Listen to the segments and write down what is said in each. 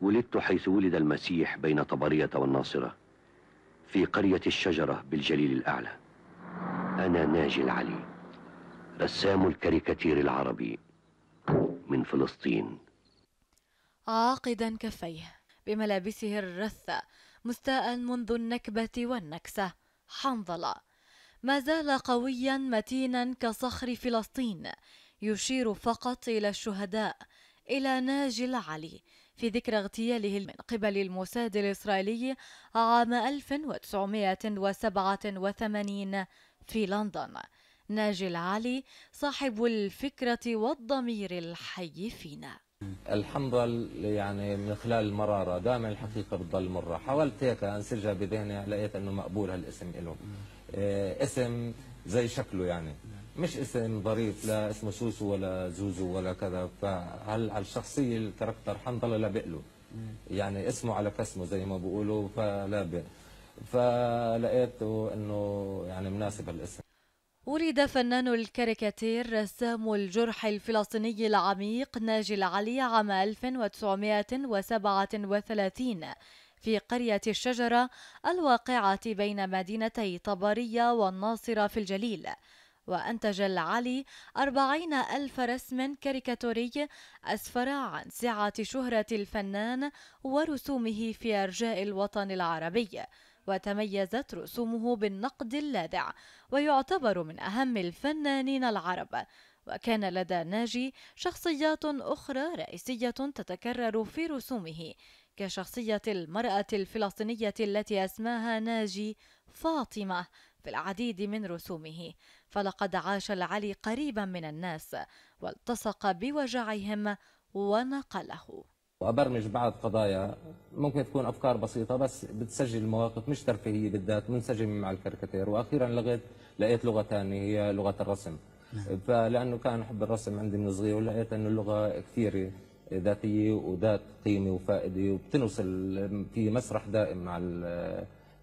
ولدت حيث ولد المسيح بين طبرية والناصرة في قرية الشجرة بالجليل الأعلى. أنا ناجي العلي رسام الكاريكاتير العربي من فلسطين. عاقدا كفيه بملابسه الرثة مستاء منذ النكبة والنكسة. حنظلة. ما زال قويا متينا كصخر فلسطين يشير فقط إلى الشهداء إلى ناجي العلي في ذكرى اغتياله من قبل الموساد الإسرائيلي عام 1987 في لندن. ناجي العلي صاحب الفكرة والضمير الحي فينا. الحنظل يعني من خلال المرارة دائما الحقيقة بتضل مرة. حاولت هيك أنسجها بذهني لقيت أنه مقبول هالاسم له آه، اسم زي شكله يعني. مش اسم ظريف لا اسمه سوسو ولا زوزو ولا كذا. فهالشخصية ال character حنظلة لابق له. يعني اسمه على كسمه زي ما بيقولوا فلابق فلقيته إنه يعني مناسب الاسم. ولد فنان الكاريكاتير رسام الجرح الفلسطيني العميق ناجي العلي عام 1937 في قرية الشجرة الواقعة بين مدينتي طبرية والناصرة في الجليل. وأنتج العلي أربعين ألف رسم كاريكاتوري أسفر عن سعة شهرة الفنان ورسومه في أرجاء الوطن العربي. وتميزت رسومه بالنقد اللاذع ويعتبر من أهم الفنانين العرب. وكان لدى ناجي شخصيات أخرى رئيسية تتكرر في رسومه كشخصية المرأة الفلسطينية التي أسماها ناجي فاطمة. في العديد من رسومه فلقد عاش العلي قريبا من الناس والتصق بوجعهم ونقله. وأبرمج بعض قضايا ممكن تكون أفكار بسيطة بس بتسجل المواقف مش ترفيهية بالذات منسجمة مع الكاريكاتير. وأخيرا لقيت لقيت لغة ثانية هي لغة الرسم. نعم. فلأنه كان حب الرسم عندي من صغير ولقيت أنه اللغة كثير ذاتية وذات قيمة وفائدة وبتنوصل في مسرح دائم مع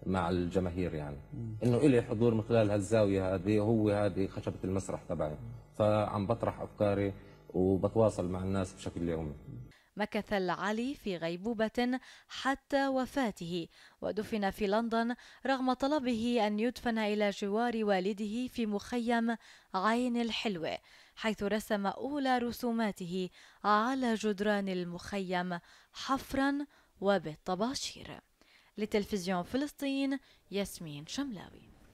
مع الجماهير يعني. إنه إلي حضور من خلال هالزاوية هذه هو هذه خشبة المسرح تبعي. فعم بطرح أفكاري وبتواصل مع الناس بشكل يومي. مكث العلي في غيبوبة حتى وفاته ودفن في لندن رغم طلبه أن يدفن إلى جوار والده في مخيم عين الحلوة حيث رسم أولى رسوماته على جدران المخيم حفرا وبالطباشير. لتلفزيون فلسطين ياسمين شملاوي.